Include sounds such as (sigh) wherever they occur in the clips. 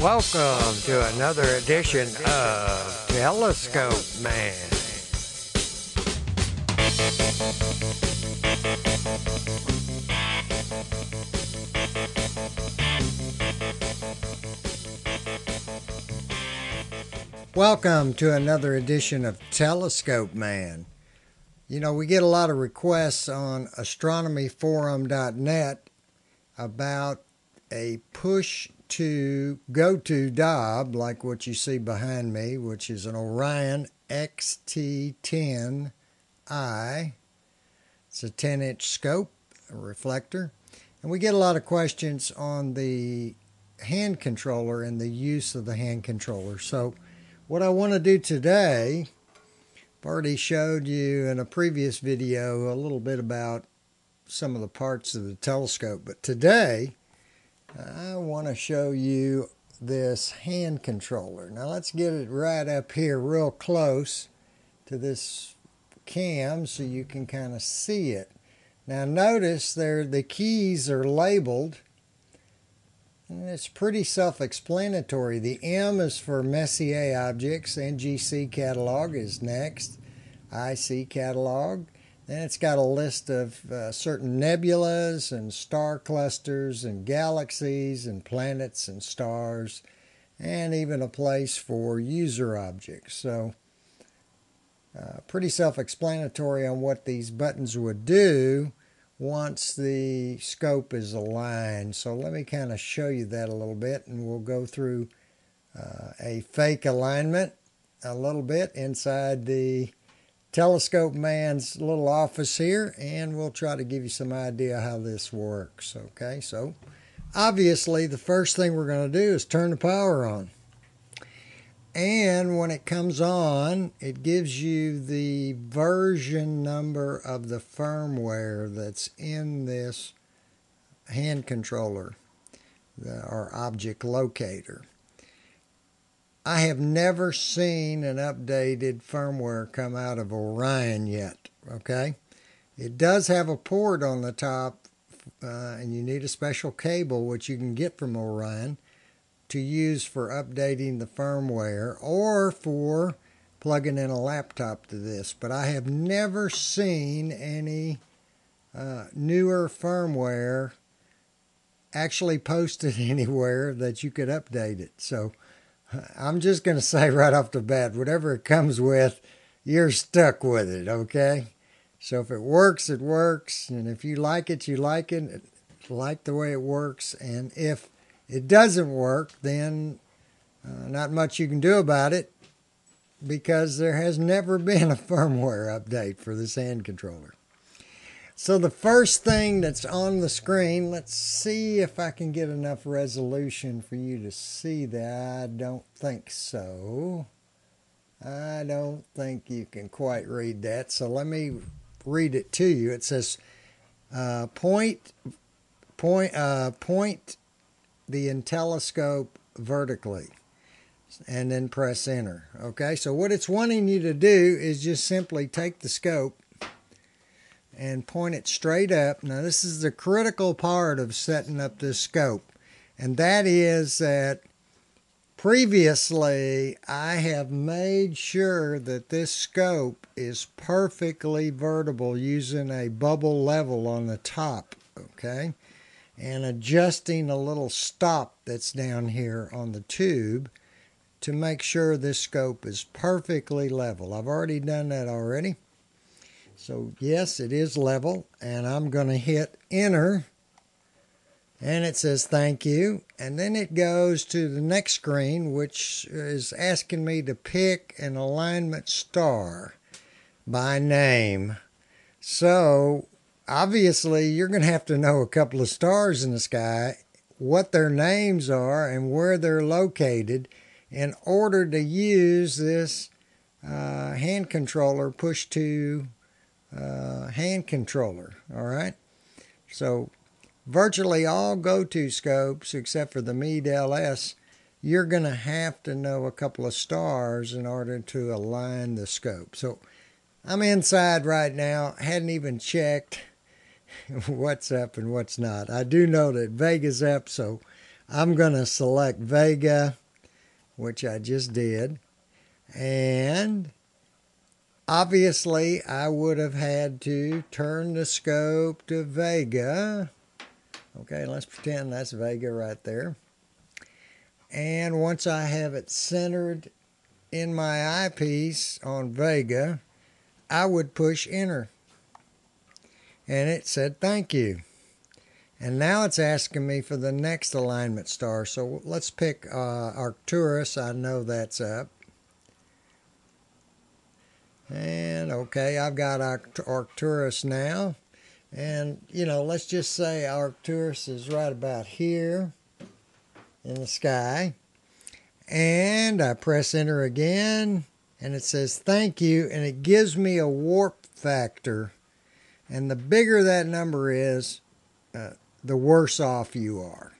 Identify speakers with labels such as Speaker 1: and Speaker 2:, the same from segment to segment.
Speaker 1: Welcome to another edition of Telescope Man. Welcome to another edition of Telescope Man. You know, we get a lot of requests on astronomyforum.net about a push to go to Dob, like what you see behind me, which is an Orion XT10i. It's a 10 inch scope, a reflector. And we get a lot of questions on the hand controller and the use of the hand controller. So, what I want to do today, I've already showed you in a previous video a little bit about some of the parts of the telescope, but today I want to show you this hand controller. Now let's get it right up here real close to this cam so you can kind of see it. Now notice there the keys are labeled and it's pretty self-explanatory. The M is for Messier objects. NGC catalog is next. IC catalog. Then it's got a list of uh, certain nebulas and star clusters and galaxies and planets and stars, and even a place for user objects. So, uh, pretty self explanatory on what these buttons would do once the scope is aligned. So let me kind of show you that a little bit and we'll go through uh, a fake alignment a little bit inside the telescope man's little office here and we'll try to give you some idea how this works. Okay, so obviously the first thing we're going to do is turn the power on. And when it comes on, it gives you the version number of the firmware that's in this hand controller, the, our object locator. I have never seen an updated firmware come out of Orion yet, okay? It does have a port on the top, uh, and you need a special cable, which you can get from Orion to use for updating the firmware or for plugging in a laptop to this. But I have never seen any uh, newer firmware actually (laughs) posted anywhere that you could update it. So I'm just going (laughs) to say right off the bat whatever it comes with, you're stuck with it, okay? So if it works, it works. And if you like it, you like it. Like the way it works. And if it doesn't work, then uh, not much you can do about it because there has never (laughs) been a firmware update for this hand controller. So the first thing that's on the screen, let's see if I can get enough resolution for you to see that. I don't think so. I don't think you can quite read that. So let me read it to you. It says, uh, point, point, uh, point the telescope vertically and then press enter. Okay, so what it's wanting you to do is just simply take the scope and point it straight up. Now, this is the critical part of setting up this scope, and that is that previously I have made sure that this scope is perfectly vertical using a bubble level on the top, okay? And adjusting a little stop that's down here on the tube to make sure this scope is perfectly level. I've already done that already. So yes, it is level and I'm going to hit enter and it says thank you and then it goes to the next screen which is asking me to pick an alignment star by name. So obviously you're going to have to know a couple of stars in the sky, what their names are and where they're located in order to use this uh, hand controller push to uh, hand controller. All right. So virtually all go-to scopes, except for the Meade LS, you're going to have to know a couple of stars in order to align the scope. So I'm inside right now. Hadn't even checked (laughs) what's up and what's not. I do know that Vega's up, so I'm going to select Vega, which I just did. And obviously, I would have had to turn the scope to Vega. Okay, let's pretend that's Vega right there. And once I have it centered in my eyepiece on Vega, I would push enter. And it said thank you. And now it's asking me for the next alignment star. So let's pick uh, Arcturus. I know that's up. And okay, I've got Arcturus now. And, you know, let's just say Arcturus is right about here in the sky. And I press enter again, and it says thank you, and it gives me a warp factor. And the bigger that number is, uh, the worse off you are.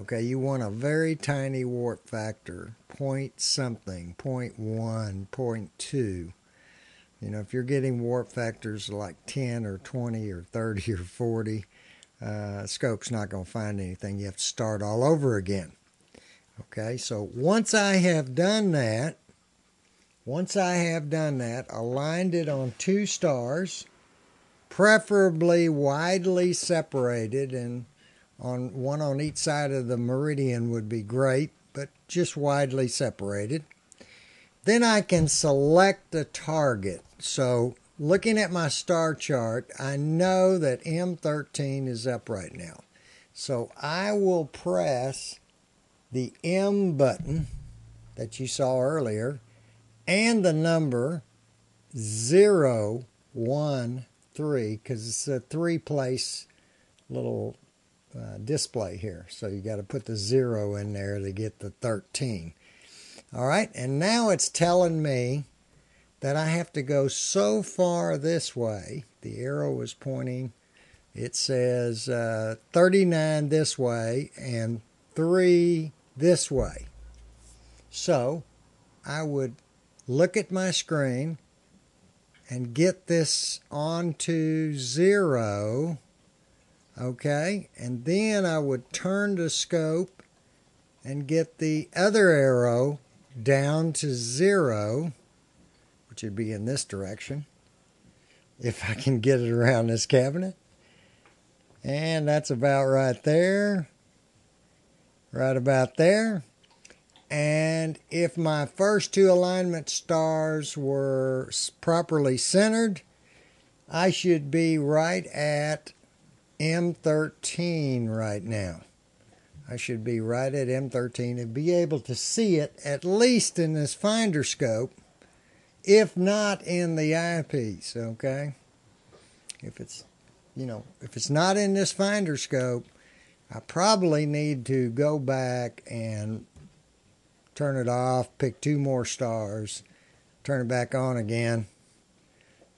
Speaker 1: Okay, you want a very tiny warp factor, point something, point one, point two. You know, if you're getting warp factors like 10 or 20 or 30 or 40, uh, scope's not going to find anything. You have to start all over again. Okay, so once I have done that, once I have done that, aligned it on two stars, preferably widely separated, and on one on each side of the meridian would be great, but just widely separated. Then I can select a target. So looking at my star chart, I know that M13 is up right now. So I will press the M button that you saw earlier and the number 013 because it's a three place little uh, display here. So you got to put the 0 in there to get the 13. All right, and now it's telling me that I have to go so far this way. The arrow is pointing. It says uh, 39 this way and 3 this way. So I would look at my screen and get this onto zero. Okay, and then I would turn the scope and get the other arrow down to zero, which would be in this direction, if I can get it around this cabinet. And that's about right there right about there. And if my first two alignment stars were properly centered, I should be right at M13 right now. I should be right at M13 and be able to see it at least in this finder scope, if not in the eyepiece, okay? If it's, you know, if it's not in this finder scope, I probably need to go back and turn it off, pick two more stars, turn it back on again,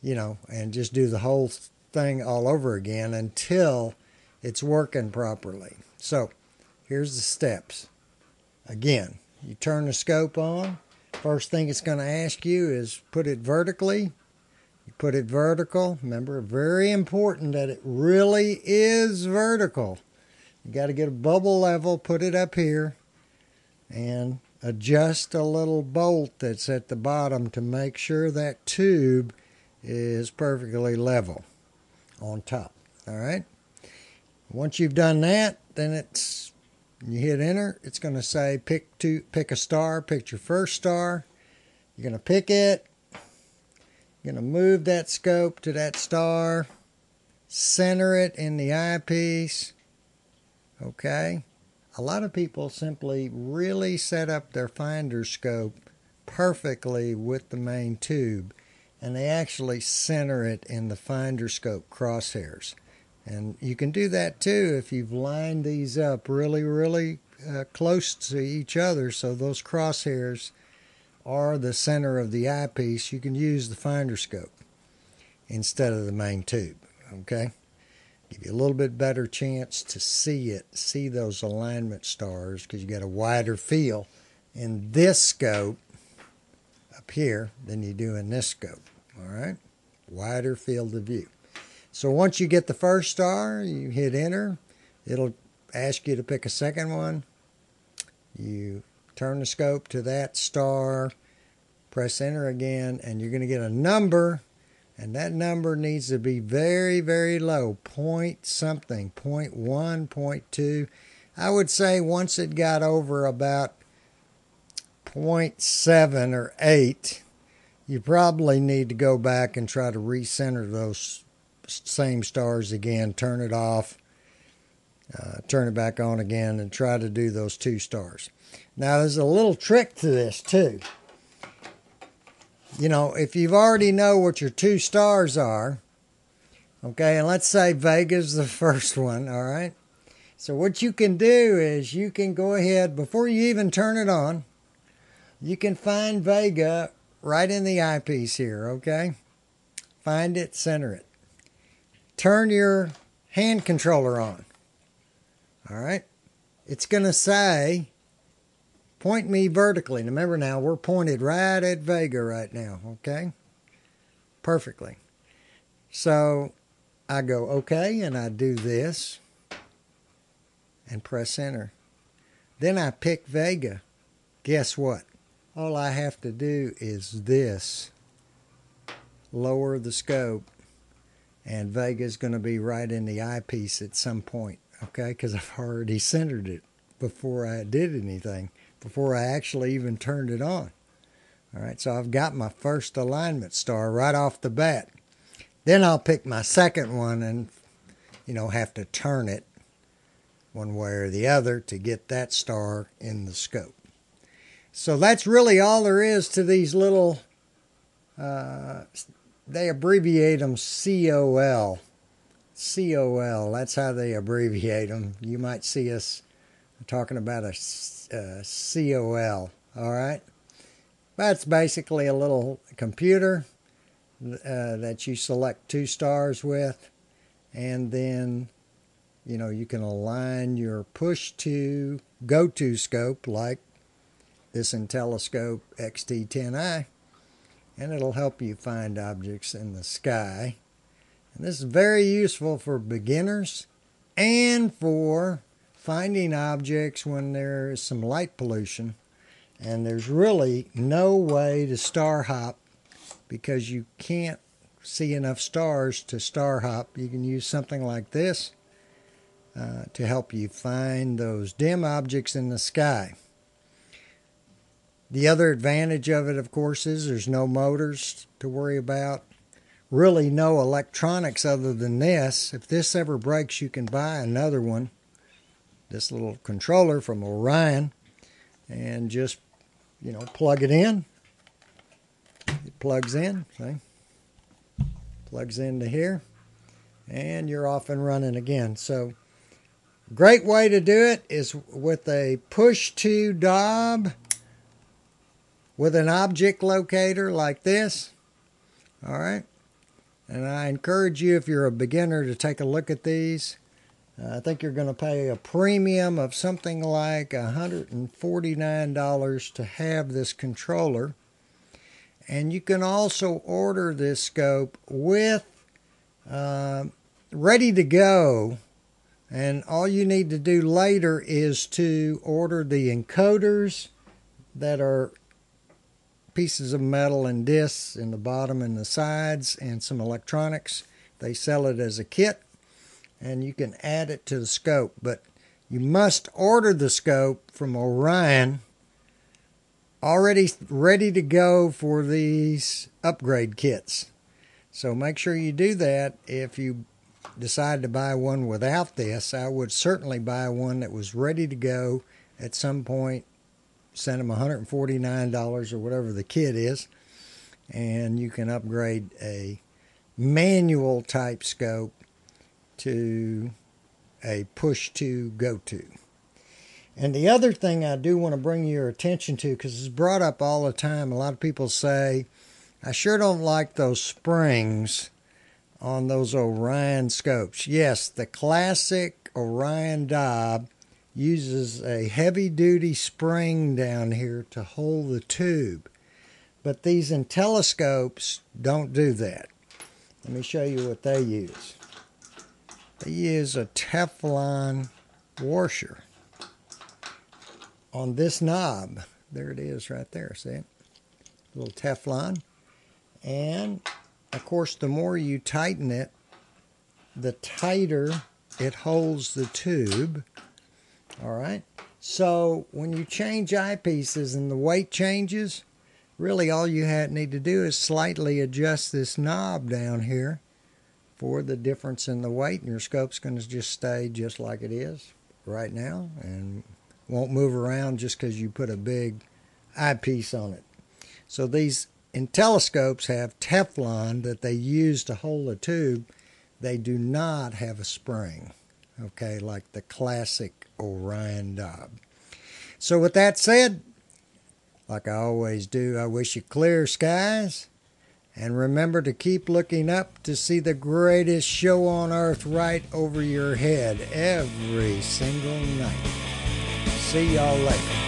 Speaker 1: you know, and just do the whole thing all over again until it's working properly. So here's the steps. Again, you turn the scope on. First thing it's going to ask you is put it vertically. You put it vertical. Remember, very important that it really is vertical. You got to get a bubble level, put it up here, and adjust a little bolt that's at the bottom to make sure that tube is perfectly level on top. All right. Once you've done that, then it's you hit enter. It's going to say pick to pick a star. Pick your first star. You're going to pick it. You're going to move that scope to that star. Center it in the eyepiece. Okay? A lot of people simply really set up their finder scope perfectly with the main tube and they actually center it in the finder scope crosshairs. And you can do that too if you've lined these up really, really uh, close to each other so those crosshairs are the center of the eyepiece. You can use the finder scope instead of the main tube. Okay? give you a little bit better chance to see it, see those alignment stars because you got a wider field in this scope up here than you do in this scope. All right, wider field of view. So once you get the first star, you hit enter. It'll ask you to pick a second one. You turn the scope to that star, press enter again, and you're going to get a number, and that number needs to be very, very low, point something, point one, point two. I would say once it got over about seven or 8, you probably need to go back and try to recenter those same stars again, turn it off, uh, turn it back on again, and try to do those two stars. Now, there's a little trick to this, too. You know, if you've already know what your two stars are, okay, and let's say Vega's the (laughs) first one, all right? So what you can do is you can go ahead, before you even turn it on, you can find Vega right in the eyepiece here, okay? Find it, center it. Turn your hand controller on. All right? It's going to say, point me vertically. And remember now, we're pointed right at Vega right now, okay? Perfectly. So I go, okay, and I do this and press enter. Then I pick Vega. Guess what? All I have to do is this. Lower the scope and Vega's going to be right in the eyepiece at some point, okay? Because I've already centered it before I did anything, before I actually even turned it on. All right, so I've got my first alignment star right off the bat. Then I'll pick my second one and, you know, have to turn it one way or the other to get that star in the scope. So that's really all there is to these little, uh, they abbreviate them COL. COL, that's how they abbreviate them. You might see us talking about a uh, COL, all right? That's basically a little computer uh, that you select two stars with, and then you know, you can align your push to go to scope like this IntelliScope XT10i, and it'll help you find objects in the sky. And this is very useful for beginners and for finding objects when there is some light pollution. And there's really no way to star hop because you can't see enough stars to star hop. You can use something like this uh, to help you find those dim objects in the sky. The other advantage of it, of course, is there's no motors to worry about. Really, no electronics other than this. If this ever breaks, you can buy another one. This little controller from Orion, and just you know plug it in. It plugs in. See, plugs into here, and you're off and running again. So Great way to do it is with a push to Dob with an object locator like this. All right. And I encourage you, if you're a beginner, to take a look at these. Uh, I think you're going to pay a premium of something like $149 to have this controller. And you can also order this scope with uh, ready to go and all you need to do later is to order the encoders that are pieces of metal and discs in the bottom and the sides and some electronics. They sell it as a kit and you can add it to the scope. But you must order the scope from Orion already ready to go for these upgrade kits. So make sure you do that if you decide to buy one without this, I would certainly buy one that was ready to go at some point. Send them $149 or whatever the kit is, and you can upgrade a manual type scope to a push to go to. And the other thing I do want to bring your attention to, because it's brought up all the time, a lot of people say, I sure don't like those springs on those Orion scopes. Yes, the classic Orion Dob uses a heavy duty spring down here to hold the tube. But these IntelliScopes don't do that. Let me show you what they use. They use a Teflon washer on this knob. There it is right there, see it? little Teflon. And of course, the more you tighten it, the tighter it holds the tube. All right. So when you change eyepieces and the weight changes, really all you need to do is slightly adjust this knob down here for the difference in the weight and your scope's going to just stay just like it is right now and won't move around just because you put a big eyepiece on it. So these IntelliScopes have Teflon that they use to hold the tube. They do not have a spring, okay, like the classic Orion Dob. So with that said, like I always do, I wish you clear skies. And remember to keep looking up to see the greatest show on earth right over your head every single night. See y'all later.